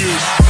produce.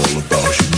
all tá you.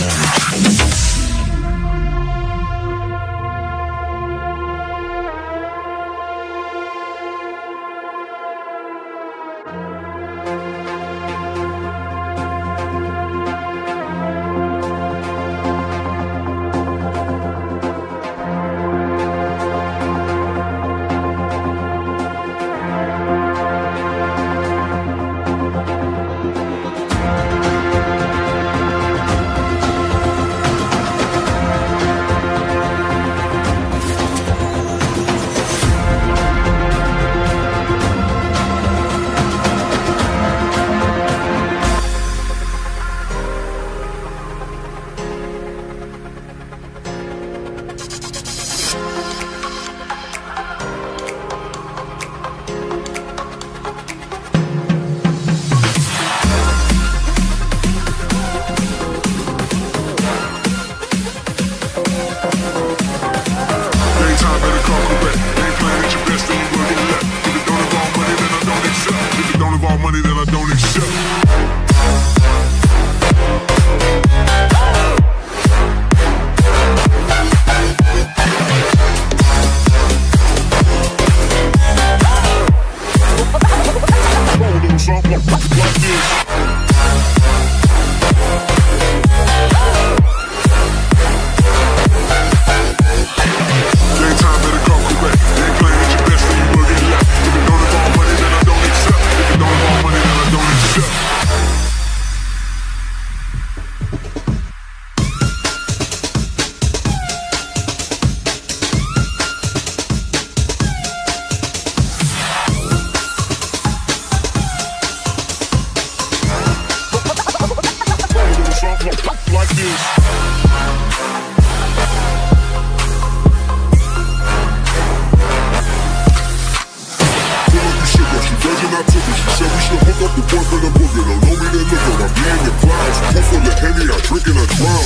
I drink and I drown.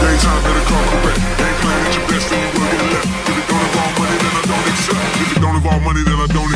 Daytime, better. Ain't playing at your best, you. If it don't involve money, then I don't accept. If it don't involve money, then I don't